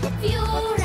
Fury.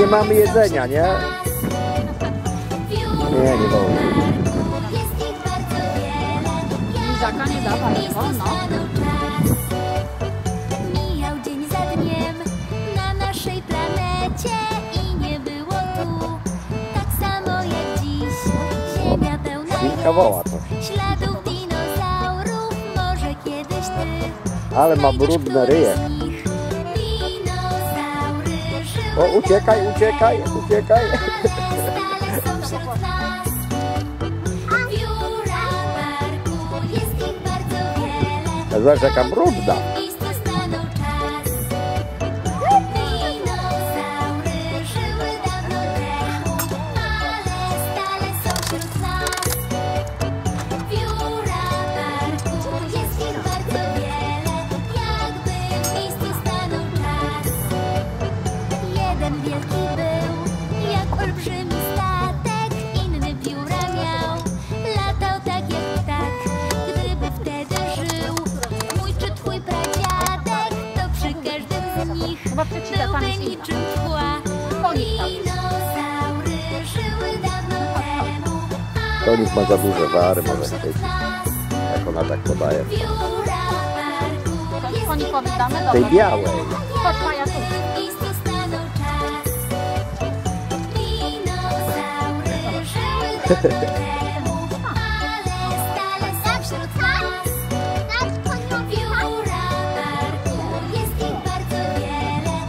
nie mamy jedzenia, nie? Nie, nie wolno. Lizaka nie da pan, wolno. Wilka. Śladów dinozaurów może kiedyś ty Ale ma brudne ryje. O, uciekaj, uciekaj, uciekaj. Zobacz jaka brudna. niczym mgła. Dinozaury żyły dawno temu. Tonik ma za duże wary, może być. Jak ona tak podaje. Konik oddamy, dobra. Tej białej. Chodź Maja tu. Hehehe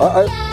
I, I,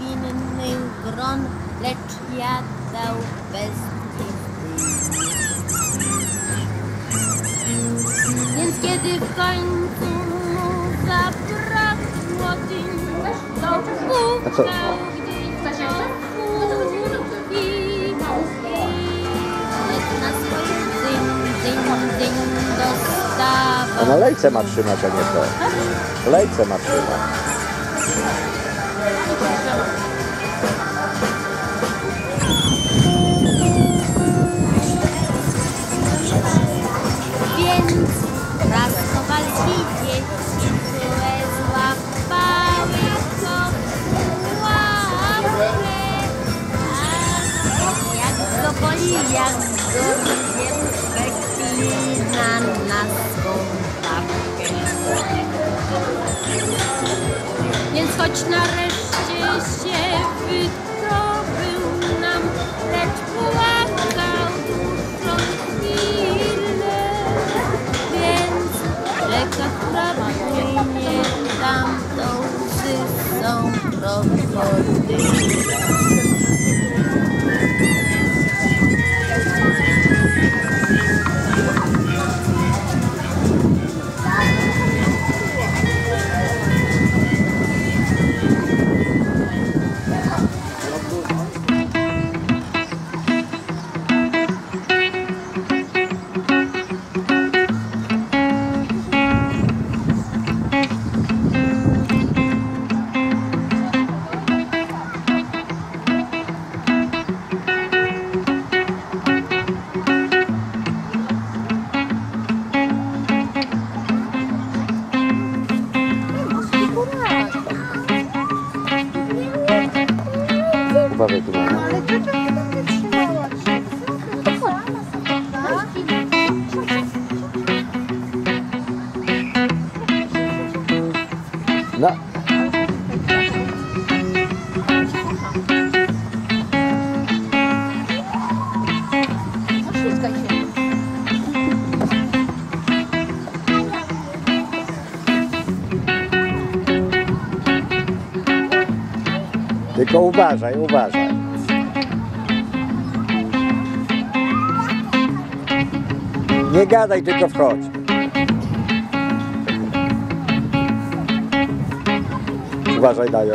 niewinnych gron, lecz jadał bez Więc kiedy w końcu mu zabrakło dymu, to pukał gdzieś do i na swoim dostawał. A na lejce ma trzymać, a nie to. Lejce ma trzymać. Lecz nareszcie się wydobył nam, lecz płakał dużą chwilę, więc rzeka, która tylko uważaj, uważaj. Nie gadaj, tylko wchodź. Uważaj, Dajo.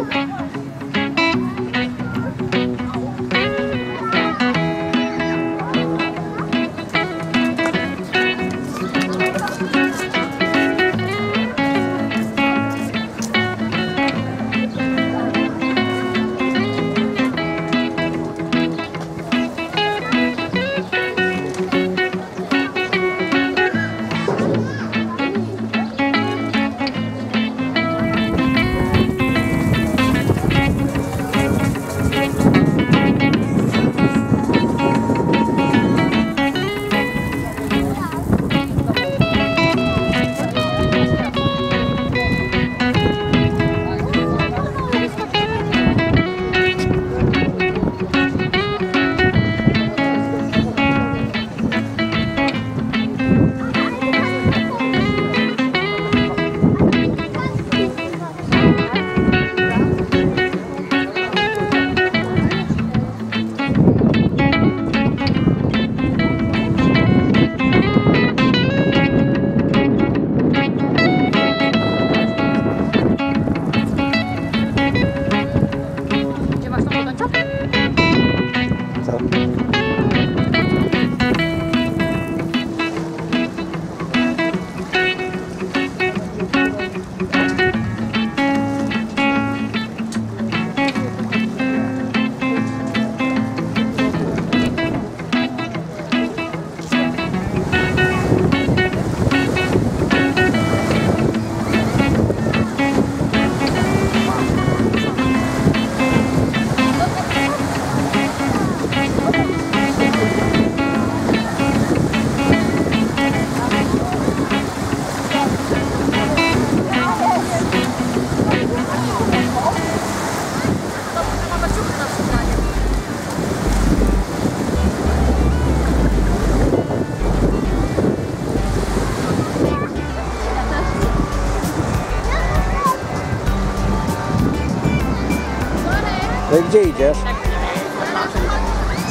Gdzie idziesz?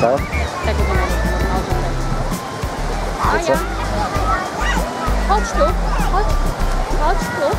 Co? Tego nie oglądać. A co? Chodź tu, chodź, chodź tu.